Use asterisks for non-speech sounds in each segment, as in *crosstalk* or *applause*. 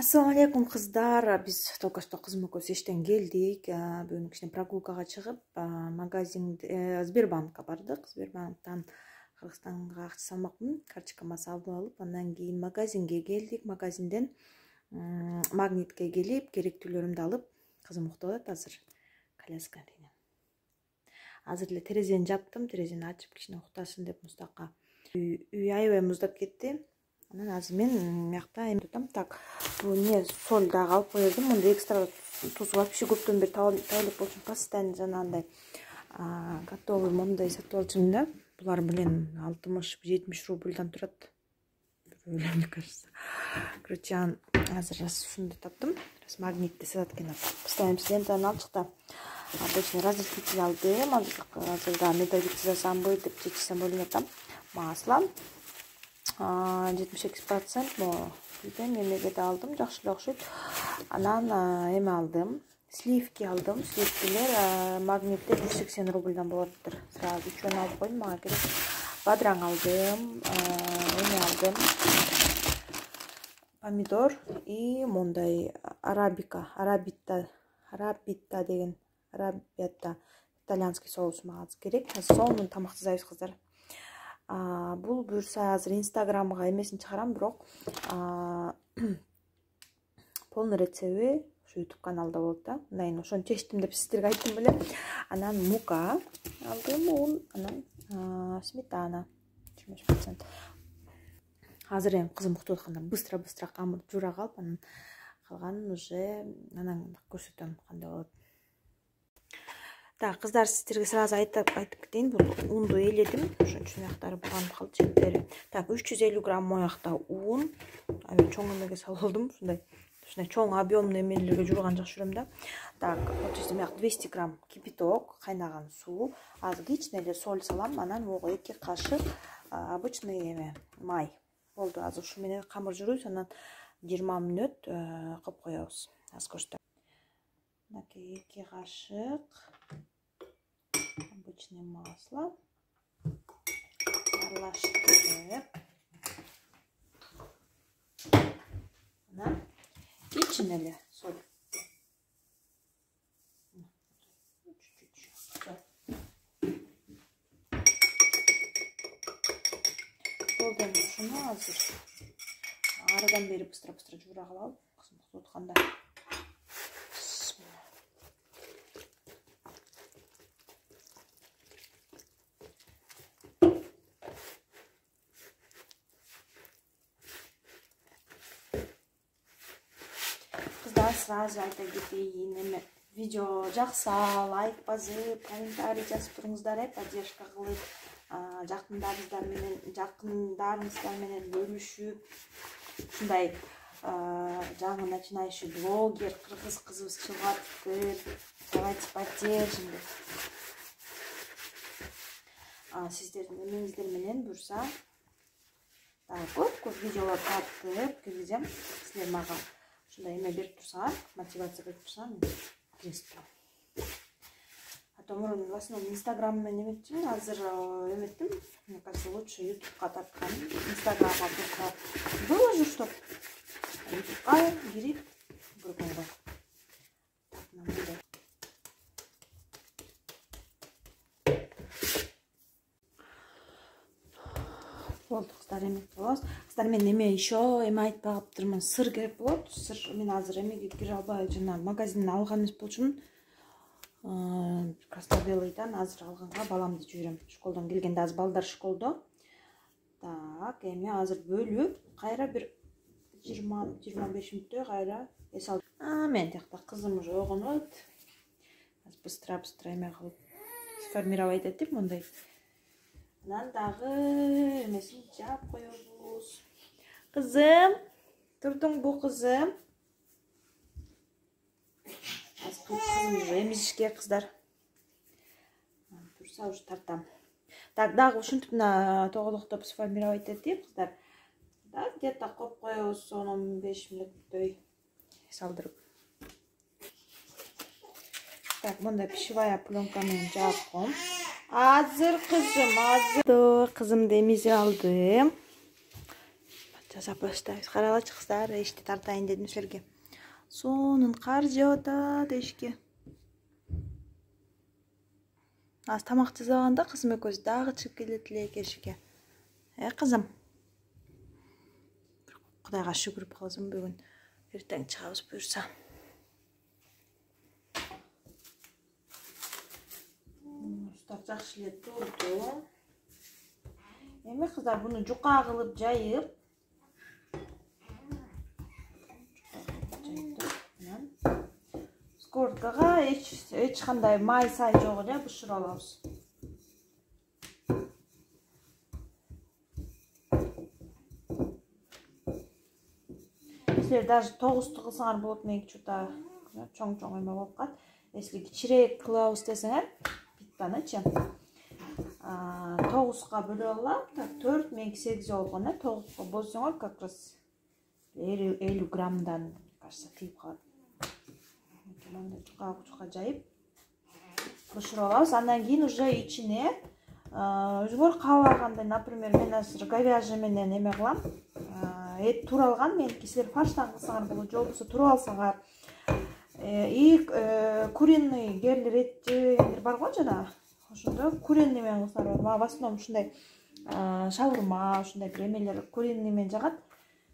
ассалому алейкум кыздар биз только что кызым экөөбүз иштен келдик бүгүн кичине прогулкага чыгып магазин э, сбербанкка бардык сбербанктан кыргызстанга акча салмакмын карточкама салып алып андан кийин магазинге келдик магазинден магнитке келип керектүүлөрүмдү алып кызым уктап атат азыр коляска азыр эле терезени жаптым. Терезени ачып кичине уктасын деп мустакка үй аябай муздап кетти анан азыр мен биякта эметип атам так эмне соль дагы алып кое бердим мындай экстра туз вообще көптөн бери таба элек болчумун постоянно жанагындай готовый мондай сатып алчумун да булар билен алтымыш жетимиш рубльдан турат. Бирөөлөр *laughs* мне кажется. Короче анан азыр ушунду таптым магнитти сатат экен постоянно лентаны алчык да обычный разрыхлитель алдым азыр дагы медовик жасасамбы деп чечсем ойлонуп атам масло. Жетимиш экиз процент могу билбейм эмеге да алдым эле окшойт анан эме алдым сливки алдым сливкилер магнитте жүз сексен рубльдан болот дептир сразу үчөөнү алып койдум мага керек бадыраң алдым эме алдым помидор и мондай арабика арабита арабита деген арабита итальянский соус мага керек азыр сонун тамак жасайбыз кыздар бул буюрса азыр инстаграмга эмесин чыгарам бирок *clears throat* полный рецепти ушу ютуб каналда болот да. Мындайын ошону чечтим деп сиздерге айттым беле. Анан мука алдым ун анан сметана жыйырма беш процент. Азыр эми кызым уктап атканда быстро быстро камырды жуура калып анан калганын уже анан көрсөтөм кандай болот так кыздар сиздерге сразу айтып кетейин бул унду ээледим ошон үчүн аяктары булганып калды жептери так үч жүз элүү грамм моякта ун чоң эмеге салып алдым. Ушундай ушундай чоң объемный эмелерге жуурган жакшы көрөм да. Так вот бияк двести грамм кипяток кайнаган суу азыр кичине эле соль салам анан могу эки кашык обычный эме май. Болду азыр ушу менен камыр жууруйбуз анан жыйырма мүнөт кылып коебуз азыр көрсөтөм мынакей эки кашык обычное масло. Анан кичине эле соль эми ушуну азыр арыдан бери быстро быстро жуура кылалы кызым уктап сразу айта кетейин эме видео жакса лайк басып комментарий жазып туруңуздар э поддержка кылып жакындарыңыздар менен жакындарыңыздар менен бөлүшүп ушундай жаңы начинающий блогер кыргыз кызыбыз чыгып давайте поддержим деп. Сиздердин эмеңиздер менен буюрса көп көп видеолор тартып киргизем силер мага. shundagina berib tursan motivatsiya berib tursan принципе потом в основном инстаграммен эметтим а азыр эметтим мне кажется лучше ютубка тарткан инстаграмга просто выложу чтоб ютубка кирип бір күнгі так мына мындай болду кыздар эме кылабыз кыздар мен эме еще эме айтпай калыптырмын сыр керек болот. Сыр мен азыр эмеге кире албай жанагы магазинден алган эмес болчумун. Краснобелыйдан азыр алганга баламды жиберем. Школдон келгенде азыр балдар школдо. Так эми азыр бөлүп кайра бир жыйырма жыйырма беш мүнөттөй кайра эс алып. Мен тиякта кызым уже ойгонуп атат быстро быстро эме кылып сформировать этип мындай. Анан дагы эмесин жаап коебуз. Кызым турдуңбу кызым. Эмизишке кыздар. Турса уже тартам. Так дагы ушинтип мына тоголоктоп сформировать этип кыздар. Да где то коюп коебуз он он беш мүнөттөй. Салдырып. Так мындай пищевая пленка менен жаап коем азыр кызым азыр кызымды эмизип алдым жасап баштайбыз карагылачы кыздар эшикти тартайын дедим силерге сонун кар жаап атат эшикке азыр тамак жасабаганда кызым экөөбүз дагы чыгып келет элек эшикке э кызым кудайга шүгүр кызым бүгүн эртең чыгабыз буюрса жакшы эле турду эми кыздар буну жука кылып жайып. Скорткага эч кандай май сай жок эле бышырып алабыз. Силер даже тогузду кылсаңар болот меники чурда чоң чоң эме болуп калат. Если кичирэк кылабыз десеңер питанычы тогузга бөлүп алам так төрт меники сегиз болгон э тогузго бөлсөңөр как раз элүү граммдан кажется тийип калат. Мындай жука жука жайып бышырып алабыз. Андан кийин уже ичине өзүңөр каалагандай например мен азыр говяжий менен эме кылам. Эт туралган меники силер фарштан кылсаңар болот же болбосо туралсаңар и э, куриный кээрлер эт жебегендер бар го жанагы ошондо куриный менен кылсаңар болот. Мага в основном ушундай шаурма ушундай бир эмелер куриный менен жагат.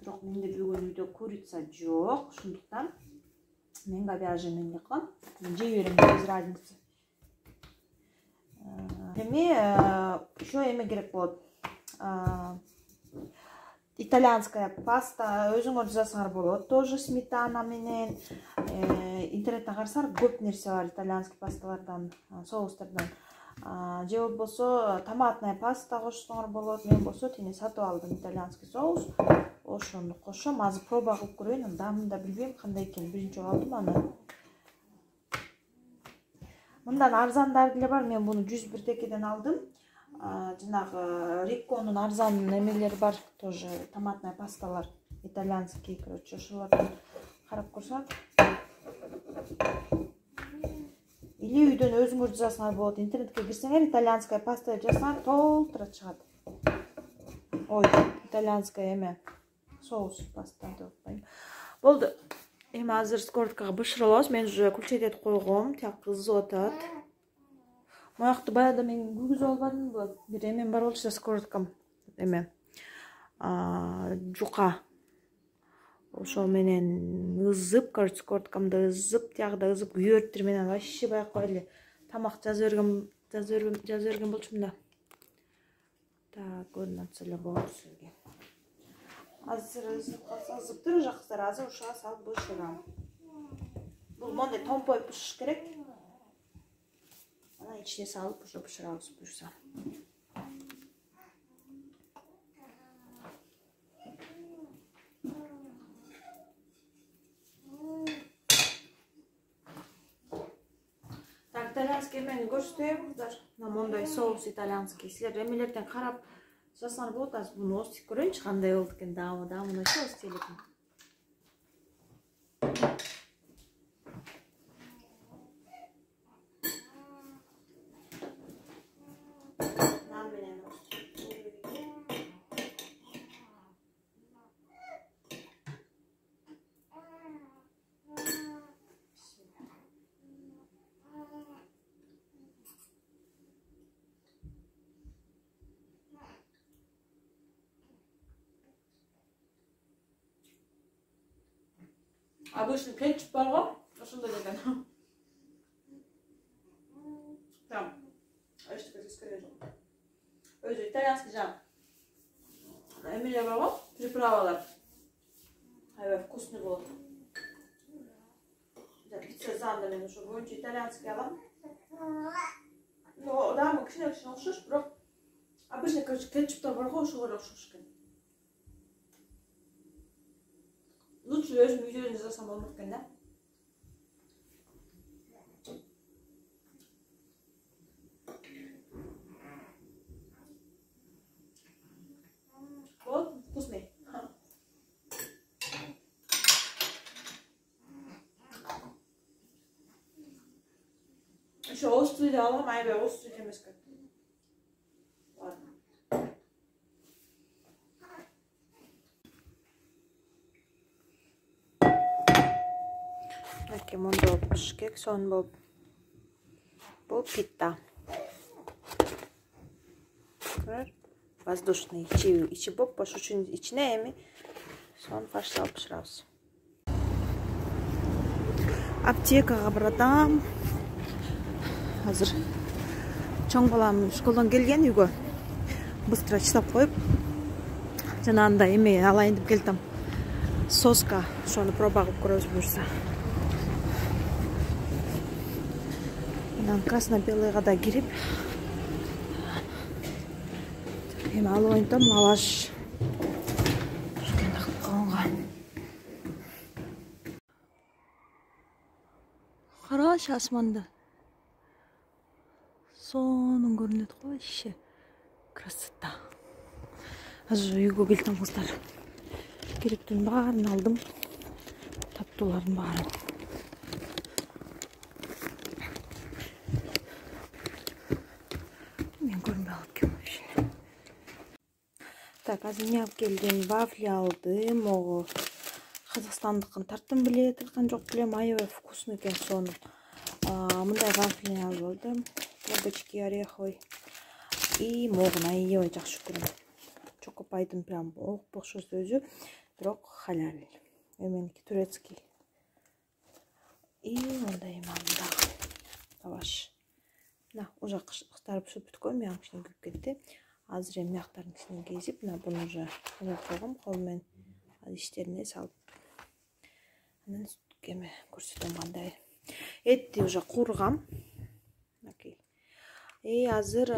Бирок менде бүгүн үйдө курица жок. Ошондуктан мен говяжий менен эле кылам жей берем без разницы. Эми еще эме керек болот итальянская паста өзүңөр жасасаңар болот. Тоже сметана менен э, интернеттен карасаңар көп нерсе бар итальянский пасталардан соустардан же болбосо томатная паста кошсоңор болот мен болсо тине сатып алдым итальянский соус. Ошону кошом азыр проба кылып көрөйүн даамын да билбейм кандай экенин биринчи жолу алдым аны. Мындан арзандары деле бар мен буну жүз бир текеден алдым жанагы рикконун арзан эмелери бар тоже томатная пасталар итальянский короче ошолордон карап көрсөңөр или үйдөн өзүңөр жасасаңар болот интернетке кирсеңер итальянская паста деп жазсаңар толтура чыгат. Ой итальянская эме соус паста деп атпайбы болду эми азыр скорткага бышырып алабыз мен уже этип койгом. Тияк кызып атат могу жакты баягыда мен күйгүзүп албадымбы бир эмем бар болчу да скорткам эме жука ошо менен ызып короче скорткамды ызып тиягы да ызып күйөртүр менен вообще байкабай эле тамак жаза берген жаза берген болчумун да. Так көрүнүп эле болот силерге азыр ызып калса ызыптыр кыздар азыр ушуга салып бышырам бул моундай томпойуп бышыш керек. Анан ичине салып уже бышырабыз буюрса итальянский эмени көрсөтөйүн кыздар мына моундай соус итальянский. Силер эмелерден карап жасасаңар болот азыр муну озтип көрөйүнчү кандай болду экен даамы даамын ошо озтуй Обычно кетчуп бар ғой сондай екен там. Ештеңе өзгерген жоқ өзі итальянский жам. немелер бар ғой приправалар әуе вкусный болады пиццезанда мен уже бойынша итальянский аламын ну дәмі кішкене кішкене ұқсас бірақ обычный короче кетчуптар бар ғой ошоға ұқсас екен экен лучше өзім үйден жасасам болмайды екен да вот вкусный еще острый аламын аябай острый емес Сонун болуп бул питта воздушный ичи боп бош үчүн ичине эми сону фарш салып бышырабыз аптекага баратам азыр чоң балам школдон келген үйгө быстро чыдап коюп жанагындай эме алайын деп келатам соска ошону проба кылып көрөбүз буюрса анан красно белыйга да кирип эми алып ойнотом лаваш кылып койгонго карашы асманды. Сонун көрүнөт го вообще красота. Азыр үйгө келдим кыздар керектүүнүн баарын алдым таптуулардын баарын мен көрүнбөй калып экен вообще алып келдим вафли алдым могу казакстандыкын тарттым беле тарткан жок белем аябай вкусный экен сонун мындай вафлини алып алдым трубочки ореховый и могуну аябай жакшы көрөм чокопайдын прям окпокшосу өзү бирок халяль эменики турецкий. И мындай эме алдым дагы лаваш мына уже кычтарып бышырып бүткөн мыягым кичине күйүп кетти азыр эми мияктарын кичине кезип мына буну уже эметип койгом. Кол менен иштерине салып. Анан эме көрсөтөм кандай. Этти уже куургам и азыр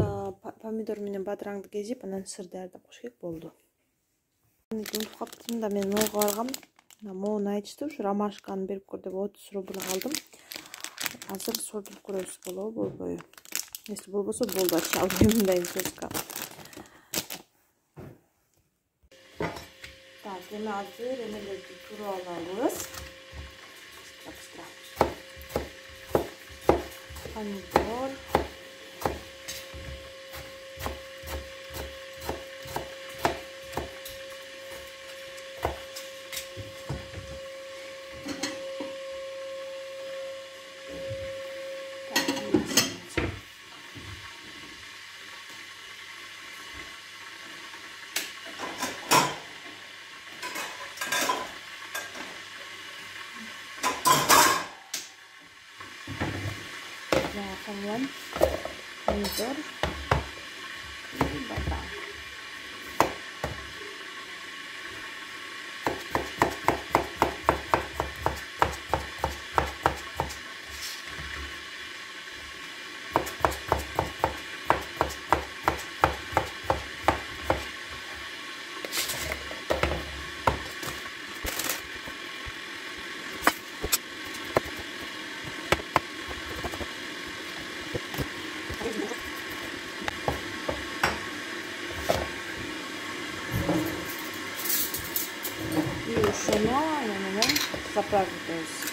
помидор менен бадыраңды кезип анан сыр даярдап коюш керек болду. Унутуп калыптырмын да мен ойго баргам. Могуну айтышты ушу ромашканы берип көр деп отуз рубльга алдым азыр сотуп көрөбүз болобу болбойбу если болбосо болду ача албайм мындай соска Renazı, reneledi turu alırız. Yapıştıra. Hani Pomidor. Nah, from one. Ini pardons.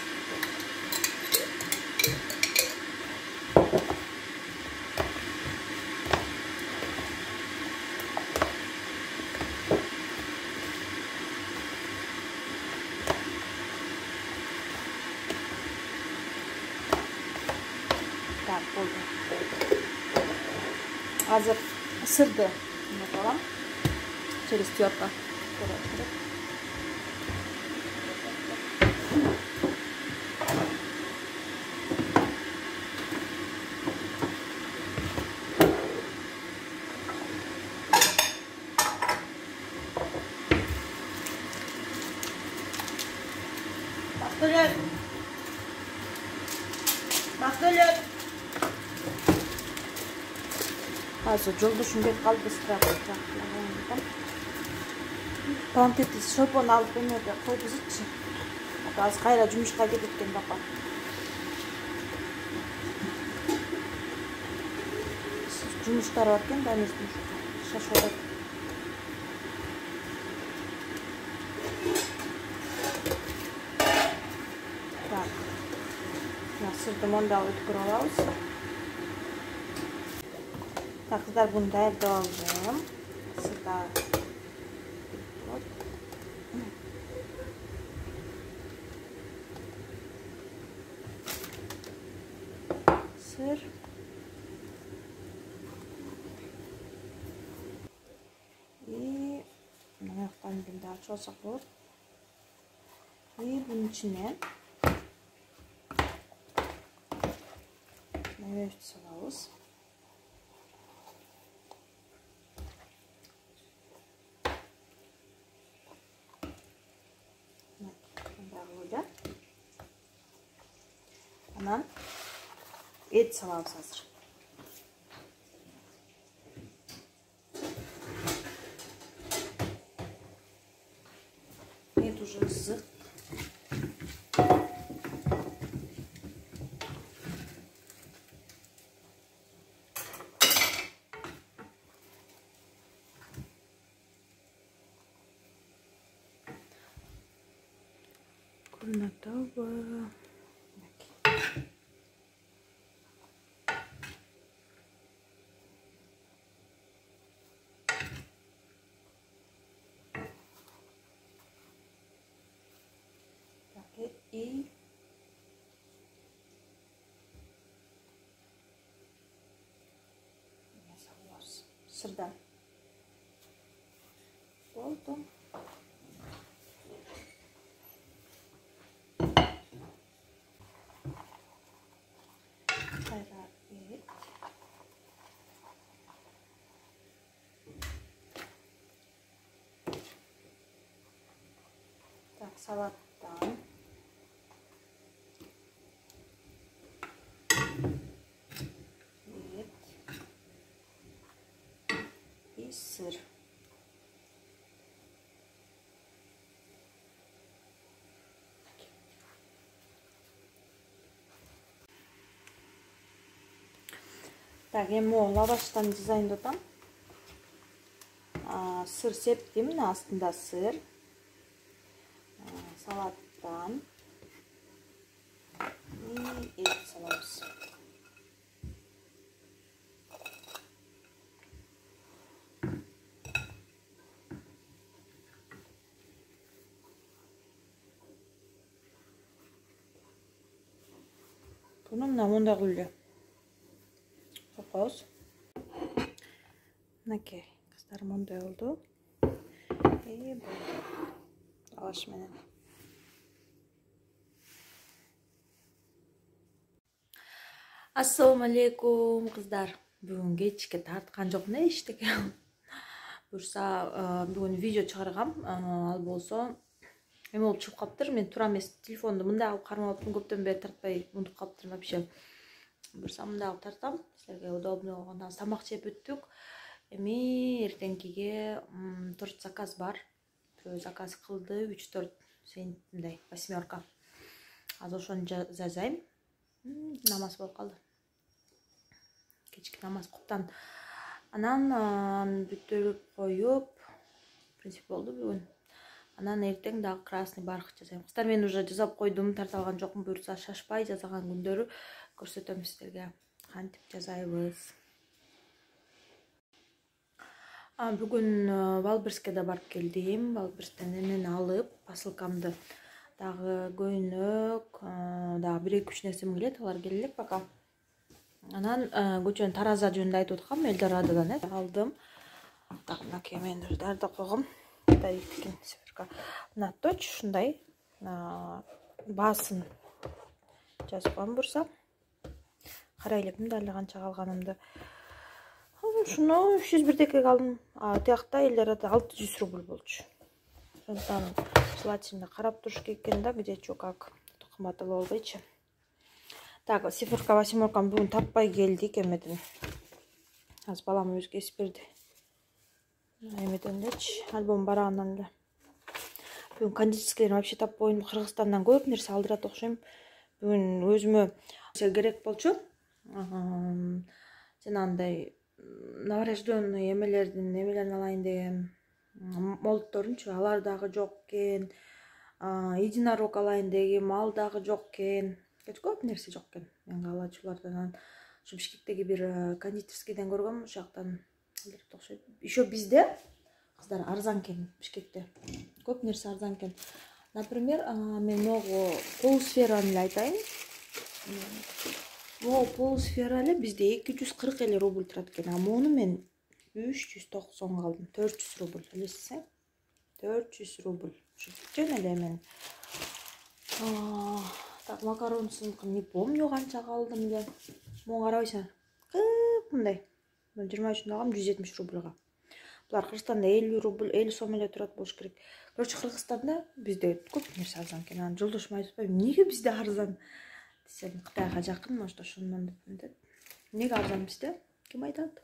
Так, болды. Азыр а сырды, не қоғам, через терка. Bakdölür. Bakdölür. Азыр жолдошум келип калды быстыраак пампетти шойпону алып эмеге койгузучу азыр кайра жумушка кетет экен папа жумуштары бар экен да эмес шашып сырды мондагы өткөрүп алабыз. Так кыздар буну даярдап алдым сырда сыр. И мына жактан бир ачып алсак болот. И бунун ичине добавляю соус. Добавлю, да? Анан, et salam sazır. сырдан болды қайрат ет так салаттан Сыр. Так эми могу лаваштан атам сыр септим мына астында сыр. муну мына моундай кылып эле коюп коебуз мынакей кыздар мондай болду. Э, И болу алашы менен. Ассалому алейкум кыздар. Бүгүн кечке тарткан жокмун эчтеке *laughs* буюрса э, бүгүн видео чыгаргам э, ал болсо эме болуп чыгып калыптыр мен туура эмес телефонду мындай кылып кармап көптөн бери тартпай унутуп калыптырмын вообще. Буюрса мындай кылып тартам силерге удобный болгондо тамак жеп бүттүк эми эртеңкиге төрт заказ бар. Бирөө заказ кылды үч төрт мындай восьмерка азыр ошону жасайм намаз болуп калды кечки намаз куптан анан бүтүрүп коюп в принципе болду бүгүн анан эртең дагы красный бархат жасайм. Кыздар мен уже жасап койдум тарта алган жокмун буюрса шашпай жасаган күндөрү көрсөтөм сиздерге. Кантип жасайбыз? Бүгүн валберскеде барып келдим. Валберстен эмени алып посылкамды дагы көйнөк дагы бир эки үч нерсем келет алар келе элек пока. Анан көчөнү тараза жөнүндө айтып аткам элдорадодан э алдым. Так мынакей мен даярдап койгом мына точ ушундай баасын жазып буюрса карай элекмин да али канча калганымды ушуну үч жүз бирдекеге алдым тиякта элдорада алты жүз рубль болчу. Ошондуктан желательно карап туруш керек экен да где че как кымбат алып албайчы так циферка восьмерканы бүгүн таппай келдик эмеден азыр балам өзү кесип берди. Эмеден элечи альбом баргандан эле бүгүн кондитерскийден вообще таппай койдум кыргызстандан көп нерсе алдырат окшойм. Бүгүн өзүмө керек болчу. Жанагындай новорожденный эмелердин эмелерин алайын дегем молдторунчу. Алар дагы жок экен. Единорог алайын дегем ал дагы жок экен. Көп нерсе жок экен. Менин алачулардан анан ушу бишкектеги бир кондитерскийден көргөм ошол жактан окшойт еще бизде кыздар арзан экен бишкекте көп нерсе арзан экен например мен могу полусфераны эле айтайын. Могу полусфера эле бизде эки жүз кырк эле рубль турат экен а муну мен үч жүз токсонго алдым. төрт жүз рубль. Элестиңиз э төрт жүз рубль. Ушу жөн эле мен. Так макаронусунукун не помню канчага алдым эле могу карабайсыңар кып мындай жыйырма үчүндө алгам жүз жетимиш рубльга булар кыргызстанда элүү рубль элүү сом эле турат болуш керек. Короче кыргызстанда бизде көп нерсе арзан экен анан жолдошума айтып атпаймынбы эмнеге бизде арзан? десем кытайга жакын может ошондон деп эмнеге арзан бизде ким айтат